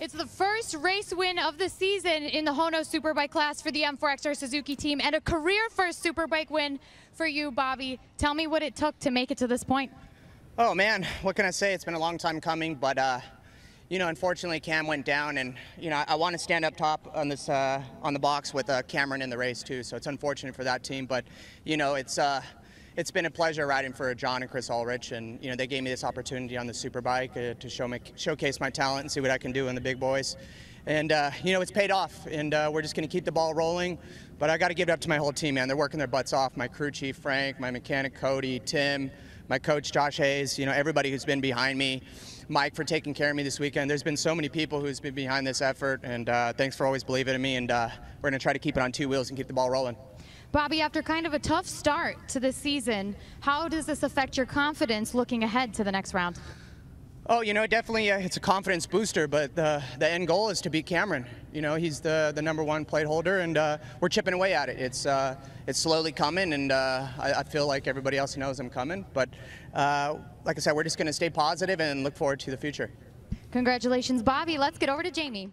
It's the first race win of the season in the HONOS Superbike class for the M4 ECSTAR Suzuki team and a career first Superbike win for you, Bobby. Tell me what it took to make it to this point. Oh man, what can I say? It's been a long time coming, but uh, you know, unfortunately, Cam went down, and you know, I want to stand up top on this uh, on the box with uh, Cameron in the race too. So it's unfortunate for that team, but you know, it's uh, it's been a pleasure riding for John and Chris Ulrich, and you know, they gave me this opportunity on the Superbike uh, to show me, showcase my talent and see what I can do in the big boys. And uh, you know, it's paid off, and uh, we're just going to keep the ball rolling. But I got to give it up to my whole team, man. They're working their butts off. My crew chief Frank, my mechanic Cody, Tim, my coach Josh Hayes. You know, everybody who's been behind me. Mike for taking care of me this weekend. There's been so many people who's been behind this effort, and uh, thanks for always believing in me. And uh, we're going to try to keep it on two wheels and keep the ball rolling. Bobby, after kind of a tough start to the season, how does this affect your confidence looking ahead to the next round? Oh, you know, definitely uh, it's a confidence booster, but the, the end goal is to beat Cameron. You know, he's the, the number one plate holder, and uh, we're chipping away at it. It's, uh, it's slowly coming, and uh, I, I, feel like everybody else knows I'm coming. But uh, like I said, we're just going to stay positive and look forward to the future. Congratulations, Bobby. Let's get over to Jamie.